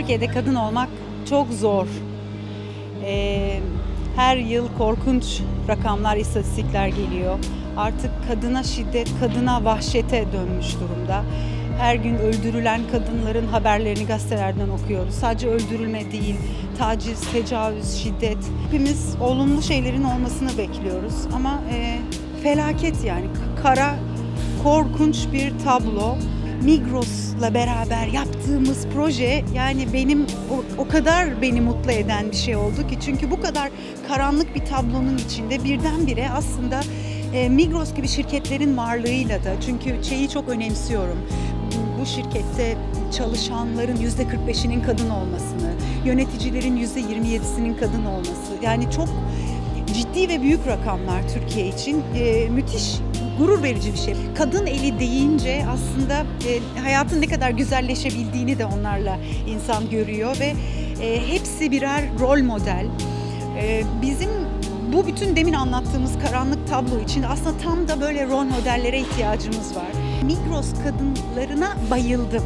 Türkiye'de kadın olmak çok zor. Ee, her yıl korkunç rakamlar, istatistikler geliyor. Artık kadına şiddet, kadına vahşete dönmüş durumda. Her gün öldürülen kadınların haberlerini gazetelerden okuyoruz. Sadece öldürülme değil, taciz, tecavüz, şiddet. Hepimiz olumlu şeylerin olmasını bekliyoruz. Ama e, felaket yani kara, korkunç bir tablo. Migros'la beraber yaptığımız proje yani benim o, o kadar beni mutlu eden bir şey oldu ki çünkü bu kadar karanlık bir tablonun içinde birdenbire aslında e, Migros gibi şirketlerin varlığıyla da çünkü şeyi çok önemsiyorum. Bu şirkette çalışanların yüzde 45'inin kadın olmasını, yöneticilerin yüzde 27'sinin kadın olması. Yani çok ciddi ve büyük rakamlar Türkiye için. E, müthiş gurur verici bir şey. Kadın eli deyince aslında e, hayatın ne kadar güzelleşebildiğini de onlarla insan görüyor ve e, hepsi birer rol model. E, bizim bu bütün demin anlattığımız karanlık tablo için aslında tam da böyle rol modellere ihtiyacımız var. Migros kadınlarına bayıldım.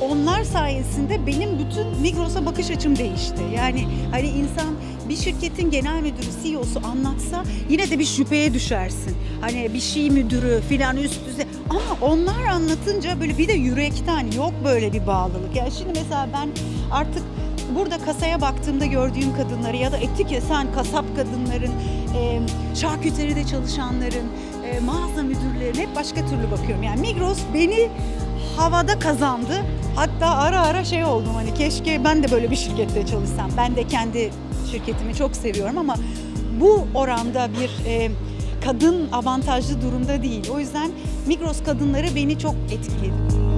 Onlar sayesinde benim bütün Migros'a bakış açım değişti. Yani hani insan bir şirketin genel müdürü, CEO'su anlatsa yine de bir şüpheye düşersin. Hani bir şey müdürü filan üst düzey. Ama onlar anlatınca böyle bir de yürekten yok böyle bir bağlılık. Yani şimdi mesela ben artık burada kasaya baktığımda gördüğüm kadınları ya da eti kesen kasap kadınların, e, şarküteride çalışanların, e, mağaza müdürlerine hep başka türlü bakıyorum. Yani Migros beni havada kazandı. Hatta ara ara şey oldum hani keşke ben de böyle bir şirkette çalışsam. Ben de kendi şirketimi çok seviyorum ama bu oranda bir e, kadın avantajlı durumda değil. O yüzden Migros kadınları beni çok etkiledi.